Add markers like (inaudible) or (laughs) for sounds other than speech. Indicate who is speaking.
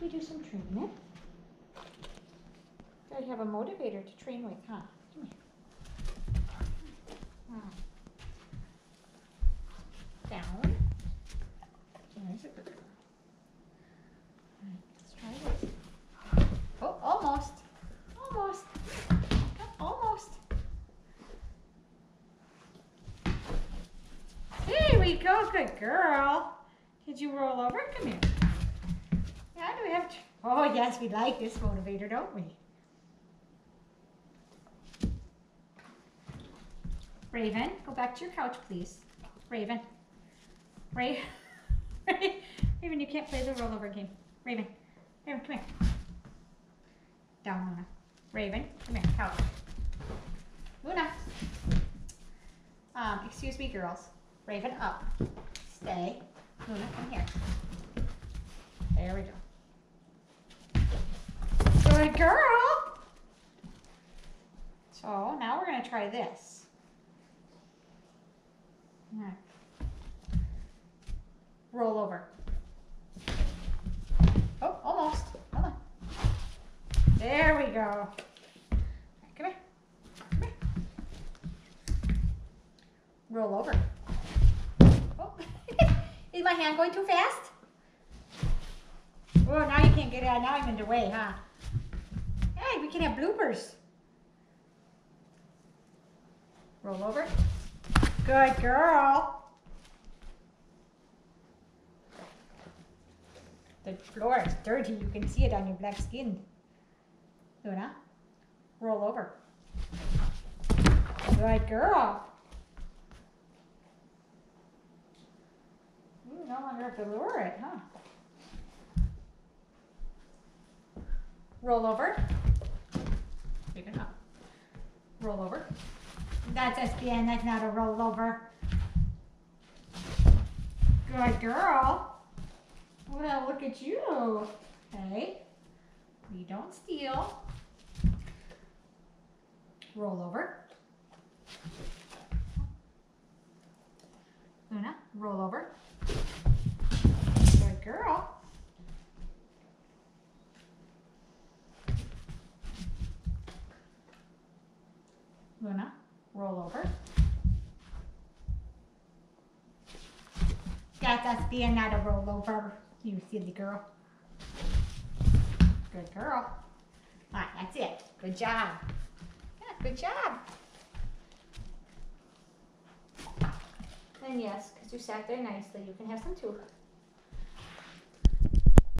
Speaker 1: we do some training? Gotta have a motivator to train with, huh? Come here. Wow. Down. Girl. Alright, let's try this. Oh, almost. Almost. Almost. There we go, good girl. Did you roll over? Come here. We have? Oh, yes, we like this motivator, don't we? Raven, go back to your couch, please. Raven. Raven. (laughs) Raven, you can't play the rollover game. Raven. Raven, come here. Down, Luna. Raven, come here, couch. Luna. Um, excuse me, girls. Raven, up. Stay. Luna, come here. There we go. Girl. So now we're gonna try this. Right. Roll over. Oh, almost. Hold on. There we go. Come here. Come here. Roll over. Oh, (laughs) is my hand going too fast? Oh, now you can't get out. Now I'm in the way, huh? Can have bloopers. Roll over. Good girl. The floor is dirty. You can see it on your black skin. Luna, roll over. Good girl. You no longer have to lure it, huh? Roll over. Pick it up. Roll over. That's SPN, that's not a rollover. Good girl. Well, look at you. Hey, We don't steal. Roll over. Luna, roll over. Good girl. Luna, roll over. That's us being not a rollover, you silly girl. Good girl. Alright, that's it. Good job. Yeah, good job. And yes, because you sat there nicely, you can have some too.